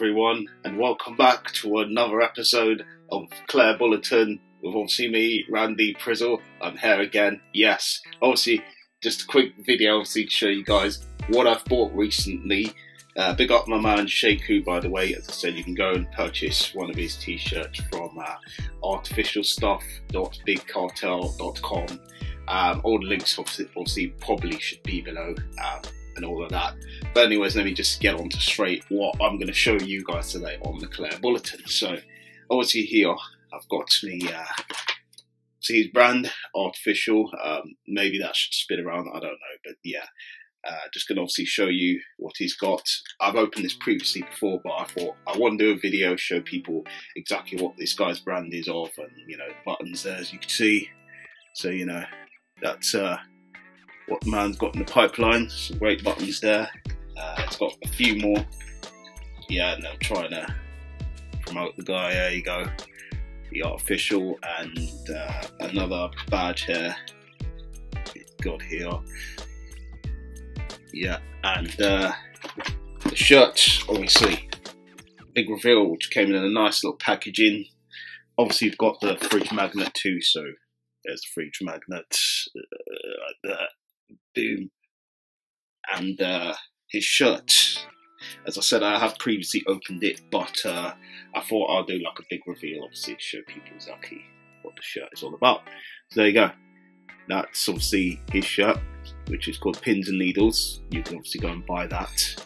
everyone, and welcome back to another episode of Clear Bulletin with obviously me, Randy Prizzle. I'm here again. Yes, obviously, just a quick video, obviously, to show you guys what I've bought recently. Uh, big up my man Sheku, by the way. As I said, you can go and purchase one of his t-shirts from uh, artificialstuff.bigcartel.com. Um, all the links obviously, obviously probably should be below. Um, and all of that. But anyways, let me just get on to straight what I'm going to show you guys today on the Clear Bulletin. So obviously here I've got the uh, see his brand artificial. Um, maybe that should spin around. I don't know, but yeah. Uh, just going to obviously show you what he's got. I've opened this previously before, but I thought I want to do a video, show people exactly what this guy's brand is of, and you know, buttons there as you can see. So you know, that's uh, what the man's got in the pipeline. Some great buttons there. Uh, it's got a few more. Yeah, I'm trying to promote the guy. There you go. The artificial and uh, another badge here. Got here. Yeah, and uh, the shirt, obviously. Big reveal, which came in a nice little packaging. Obviously, you've got the fridge magnet too, so there's the fridge magnet uh, like that boom, and uh, his shirt. As I said, I have previously opened it, but uh, I thought I'll do like a big reveal, obviously, to show people exactly what the shirt is all about. So there you go. That's obviously his shirt, which is called Pins and Needles. You can obviously go and buy that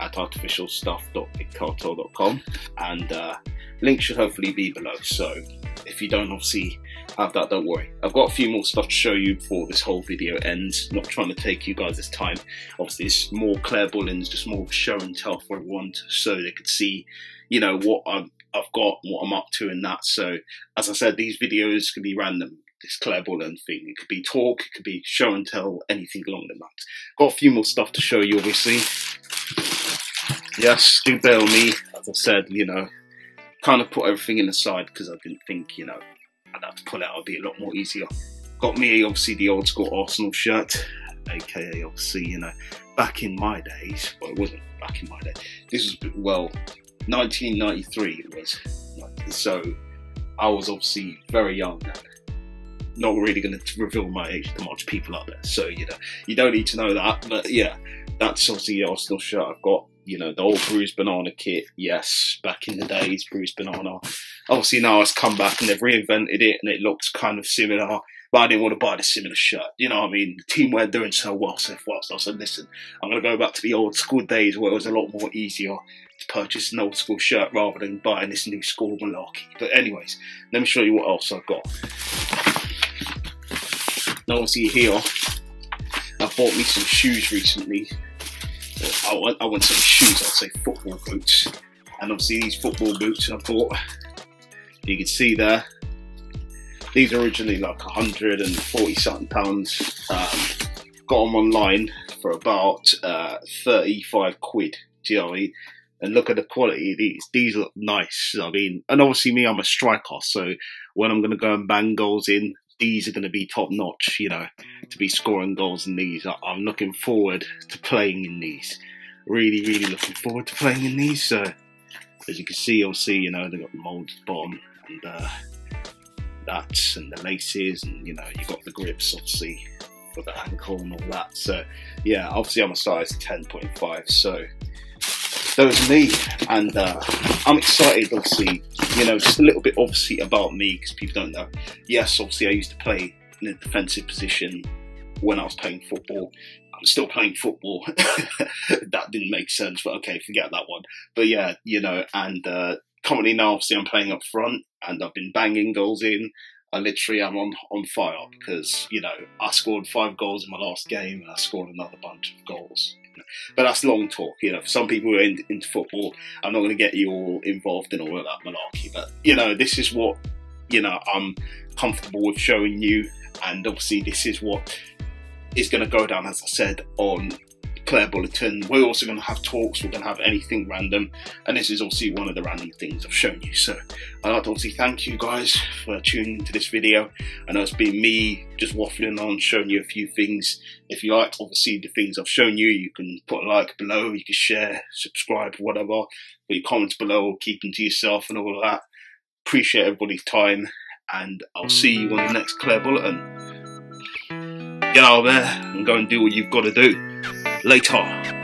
at artificialstuff.bigcartel.com, and uh, link should hopefully be below. So if you don't obviously have that, don't worry. I've got a few more stuff to show you before this whole video ends. Not trying to take you guys this time. Obviously, it's more Bullens, just more show and tell for everyone so they could see, you know, what i have got, what I'm up to and that. So, as I said, these videos can be random. This Bullen thing. It could be talk, it could be show and tell, anything along the lines. Got a few more stuff to show you, obviously. Yes, do bail me. As I said, you know, kind of put everything in the side because I didn't think, you know, I'd have to pull out, it'd be a lot more easier. Got me, obviously, the old school Arsenal shirt, aka, obviously, you know, back in my days, well, it wasn't back in my day, this was, well, 1993 it was. So I was obviously very young not really going to reveal my age to much people out there. So, you know, you don't need to know that. But yeah, that's obviously the Arsenal shirt I've got you know, the old Bruised Banana kit, yes, back in the days, Bruised Banana. Obviously now it's come back and they've reinvented it and it looks kind of similar, but I didn't want to buy the similar shirt. You know what I mean? The team were doing so well so far, so I said, listen, I'm going to go back to the old school days where it was a lot more easier to purchase an old school shirt rather than buying this new school malarkey. But anyways, let me show you what else I've got. Now obviously here, I bought me some shoes recently I, I wouldn't say shoes, I'd say football boots. And obviously these football boots I bought, you can see there, these are originally like 140 something pounds. Um, got them online for about uh, 35 quid. Do you know what I mean? And look at the quality of these. These look nice. I mean, and obviously me, I'm a striker, so when I'm going to go and bang goals in, these are going to be top notch, you know, to be scoring goals in these. I'm looking forward to playing in these. Really, really looking forward to playing in these. So, as you can see, obviously, you know, they've got the mould bottom and uh, that and the laces, and you know, you've got the grips, obviously, for the ankle and all that. So, yeah, obviously, I'm a size 10.5. So, those are me, and uh, I'm excited. Obviously, you know, just a little bit obviously about me because people don't know. Yes, obviously, I used to play in a defensive position when I was playing football. I'm still playing football. that didn't make sense, but okay, forget that one. But yeah, you know, and uh, currently now, obviously, I'm playing up front, and I've been banging goals in. I literally am on, on fire because, you know, I scored five goals in my last game and I scored another bunch of goals but that's long talk. You know, for some people who are in, into football, I'm not going to get you all involved in all of that malarkey. But you know, this is what you know I'm comfortable with showing you, and obviously this is what is going to go down, as I said, on Clear Bulletin. We're also going to have talks, we're going to have anything random, and this is obviously one of the random things I've shown you. So I'd like to obviously thank you guys for tuning into this video. I know it's been me just waffling on, showing you a few things. If you like, obviously, the things I've shown you, you can put a like below, you can share, subscribe, whatever. Put your comments below, keep them to yourself and all of that. Appreciate everybody's time, and I'll see you on the next Clear Bulletin. Get out there and go and do what you've got to do later.